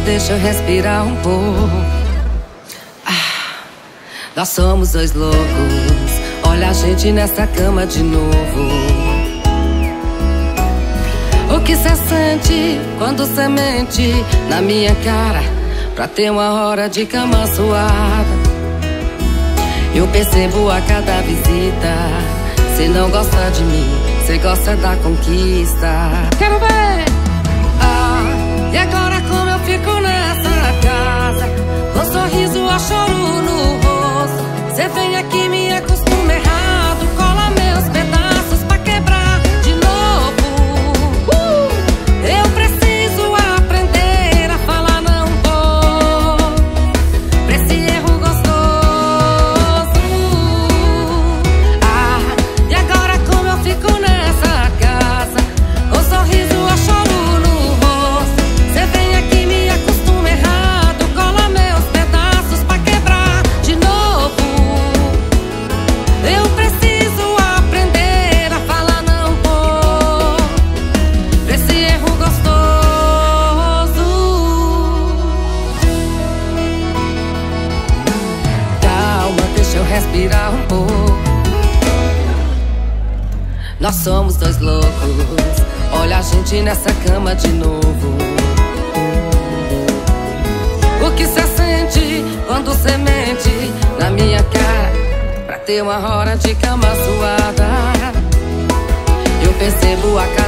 deixa eu respirar um pouco. Ah, nós somos dois loucos. Olha a gente nessa cama de novo. O que cê sente quando cê mente na minha cara? Pra ter uma hora de cama suada. Eu percebo a cada visita. Cê não gosta de mim, cê gosta da conquista. Quero ver! Nós somos dois loucos. Olha a gente nessa cama de novo. O que cê sente quando cê mente na minha cara? Pra ter uma hora de cama suada. Eu percebo a cara